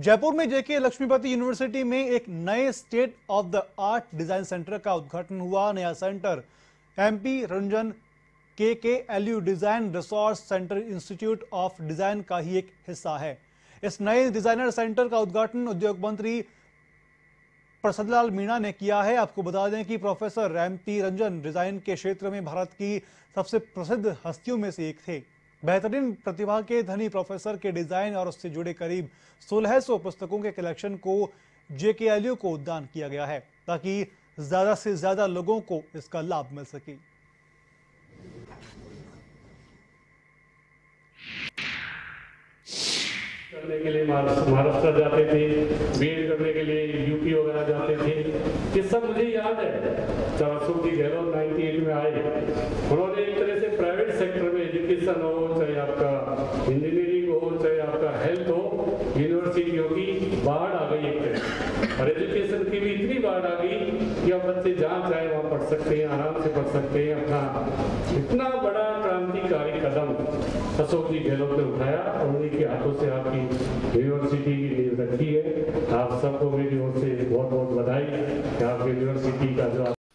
जयपुर में जेके लक्ष्मीपति यूनिवर्सिटी में एक नए state of the art design centre का उद्घाटन हुआ। नया सेंटर एमपी रंजन के K L U design resource centre institute of design का ही एक हिस्सा है। इस नए डिज़ाइनर सेंटर का उद्घाटन उद्योग मंत्री प्रसादलाल मीणा ने किया है। आपको बता दें कि प्रोफेसर एमपी रंजन डिज़ाइन के क्षेत्र में भारत की सबसे प्रसिद्ध हस्तियों में से एक थे। बेहतरीन प्रतिभा के धनी प्रोफेसर के डिज़ाइन और उससे जुड़े करीब 1600 पुस्तकों के कलेक्शन को जेकेएलयू को दान किया गया है, ताकि ज़्यादा से ज़्यादा लोगों को इसका लाभ मिल सके। करने के लिए महाराष्ट्र जाते थे बीएड करने के लिए यूपी वगैरह जाते थे। ये सब मुझे याद है अशोक जी गहलोत नाइनटी में आए। उन्होंने एक तरह से प्राइवेट सेक्टर में एजुकेशन हो, चाहे आपका इंजीनियरिंग हो, चाहे आपका हेल्थ हो यूनिवर्सिटियों की बाढ़ आ गई एक और एजुकेशन की भी इतनी बाढ़ आ गई कि अब बच्चे जहाँ चाहे वहाँ पढ़ सकते हैं, आराम से पढ़ सकते हैं, अपना इतना बड़ा क्रांतिकारी कदम अशोक जी गहलोत ने उठाया और उन्हीं के हाथों से आपकी यूनिवर्सिटी की नींव रखी है। आप सबको मेरी ओर से बहुत बहुत बधाई कि आप यूनिवर्सिटी का जो